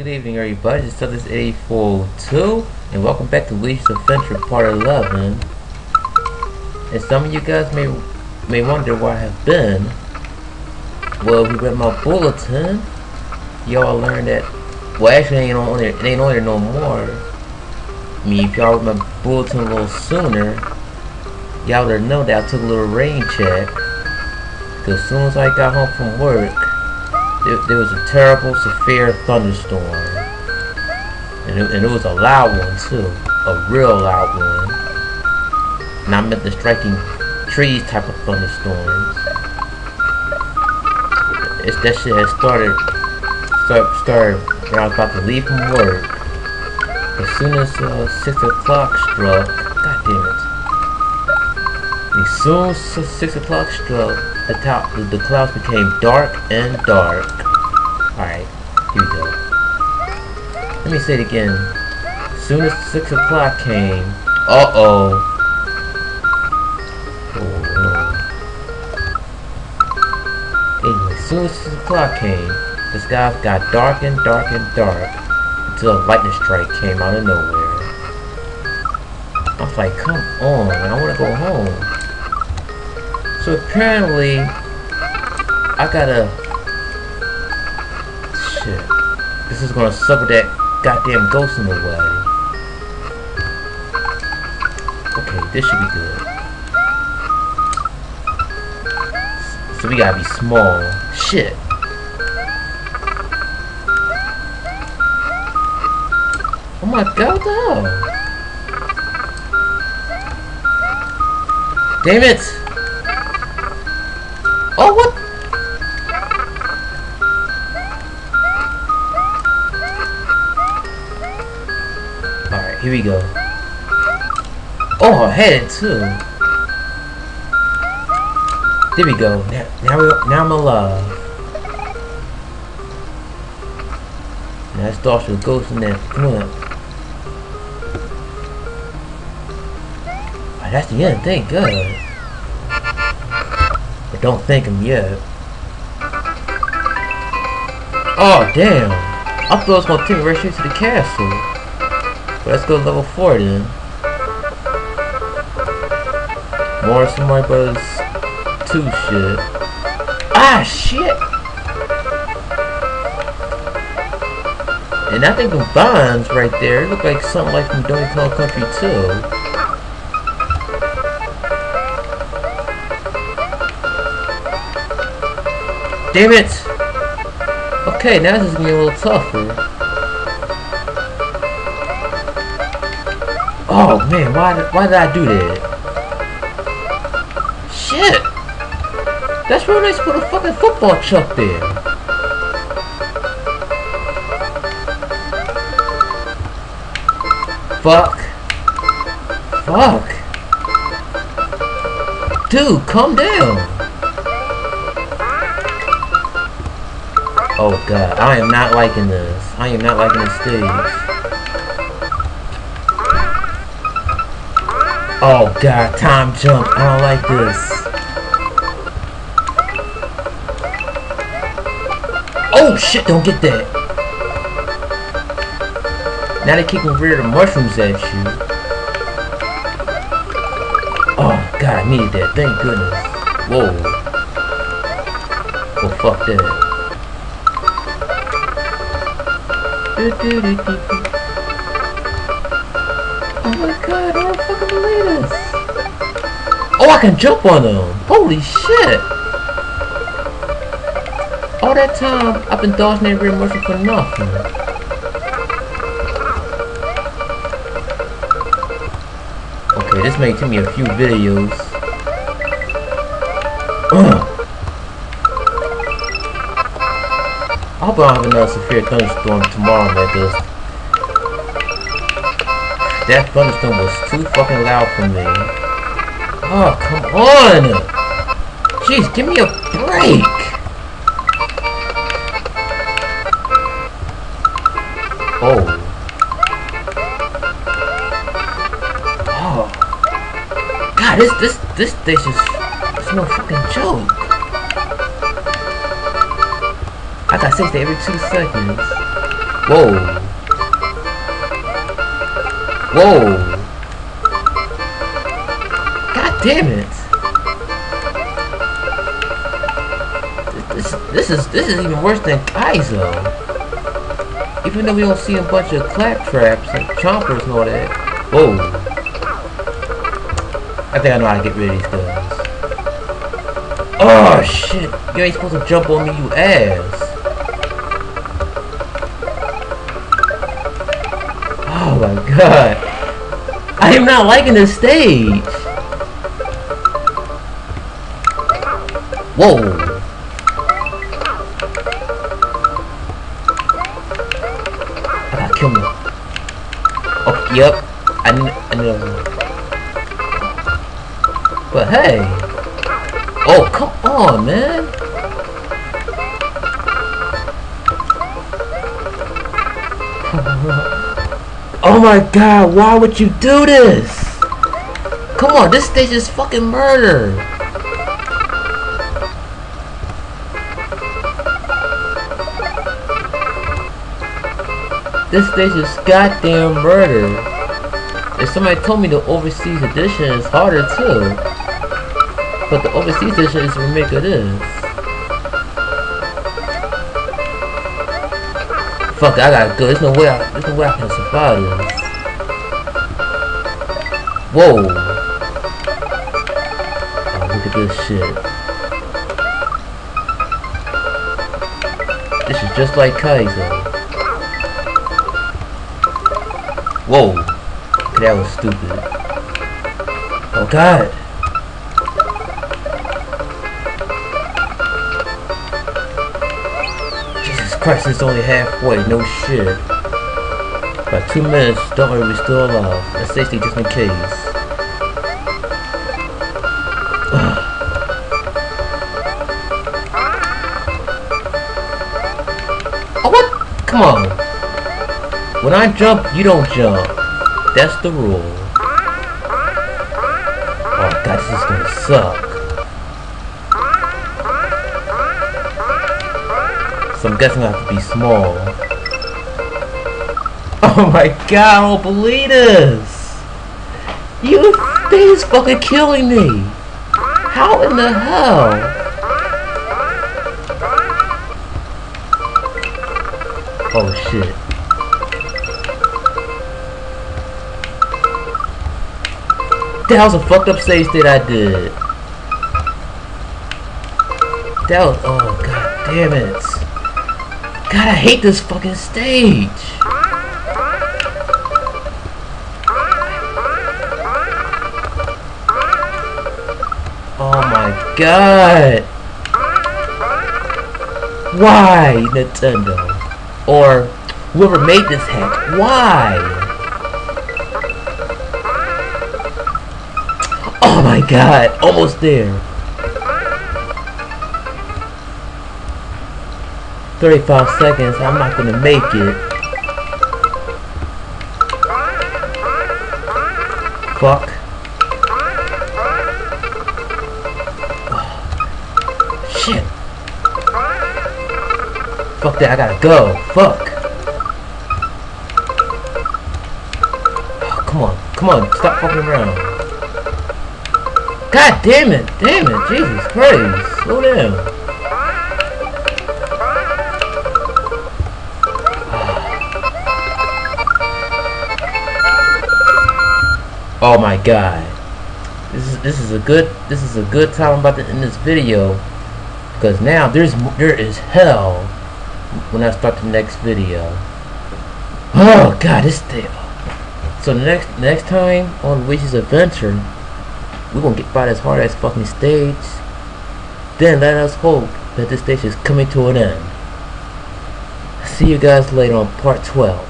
Good evening, everybody. This is 8402, and welcome back to Luigi's Adventure Part 11. And some of you guys may may wonder where I have been. Well, we read my bulletin, y'all learned that. Well, actually, it ain't on there. It ain't on there no more. I mean, if y'all read my bulletin a little sooner, y'all would have known that I took a little rain check. Cause as soon as I got home from work, there, there was a terrible, severe thunderstorm. And it, and it was a loud one, too. A real loud one. And I meant the striking trees type of thunderstorms. It's, that shit had started, start, started when I was about to leave from work. As soon as uh, 6 o'clock struck, god damn it. Soon as 6 o'clock struck, the, top, the, clouds became dark and dark. Alright, here we go. Let me say it again. Soon as 6 o'clock came, uh-oh. Oh. Anyway, soon as 6 o'clock came, the skies got dark and dark and dark until a lightning strike came out of nowhere. I was like, come on, I want to go home. So apparently, I gotta... Shit. This is gonna suck with that goddamn ghost in the way. Okay, this should be good. So we gotta be small. Shit. Oh my god, hell? Damn it! Oh, what? Alright, here we go. Oh, had it too. There we go. Now, now, we, now I'm alive. Now let's start with ghost in that blimp. Oh, that's the end, thank God. But don't thank him yet. Oh, damn. I thought it was gonna take me right straight to the castle. But let's go to level 4 then. More Mario Bros. 2 shit. Ah, shit! And I think the bonds right there look like something like from Donkey Kong Country 2. Damn it! Okay, now this is gonna be a little tougher. Oh man, why did, why did I do that? Shit! That's real nice put a fucking football chuck there. Fuck. Fuck. Dude, calm down. Oh god, I am not liking this. I am not liking this stage. Oh god, time jump. I don't like this. Oh shit, don't get that. Now they keep the mushrooms at you. Oh god, I needed that. Thank goodness. Whoa. Oh fuck that. Oh my god, I don't fucking believe this. Oh, I can jump on them. Holy shit. All that time, I've been dodging every motion for nothing. Okay, this may take me a few videos. I hope I don't have another severe thunderstorm tomorrow, man, because that thunderstorm was too fucking loud for me. Oh, come on! Jeez, give me a break! Oh. Oh. God, this, this, this station is, it's no fucking joke. I got 60 every two seconds. Whoa. Whoa. God damn it. This, this is this is even worse than Kaizo. Even though we don't see a bunch of clap traps and chompers and all that. Whoa. I think I know how to get rid of these guys. Ah, oh shit! You ain't supposed to jump on me, you ass. Oh god. I am not liking this stage. Whoa. Kill me. Oh, yep. I I knew. But hey. Oh, come on, man. Oh my god, why would you do this? Come on, this stage is fucking murder. This stage is goddamn murder. If somebody told me the overseas edition is harder too. But the overseas edition is remake of this. Fuck, I gotta go. There's no way I, there's no way I can survive this. Whoa. Oh, look at this shit. This is just like Kaizo. Whoa. That was stupid. Oh god. It's only halfway. No shit. About two minutes. Don't worry, we're still alive. Let's safety just in case. oh, what? Come on. When I jump, you don't jump. That's the rule. Oh god, this is gonna suck. So I'm guessing I have to be small. Oh my god, don't believe this! You thing fucking killing me! How in the hell? Oh shit. That was a fucked up save state I did. That was, oh god damn it. God, I hate this fucking stage. Oh my god. Why, Nintendo? Or whoever made this hack, why? Oh my god, almost there. 35 seconds, I'm not gonna make it. Fuck. Shit. Fuck that, I gotta go. Fuck. Oh, come on, come on, stop fucking around. God damn it, damn it, Jesus Christ, slow down. Oh my god. This is this is a good this is a good time I'm about to end this video because now there's there is hell when I start the next video. Oh god, this thing. So next next time on Luigi's Adventure, we're gonna get by this hard ass fucking stage. Then let us hope that this stage is coming to an end. See you guys later on part 12.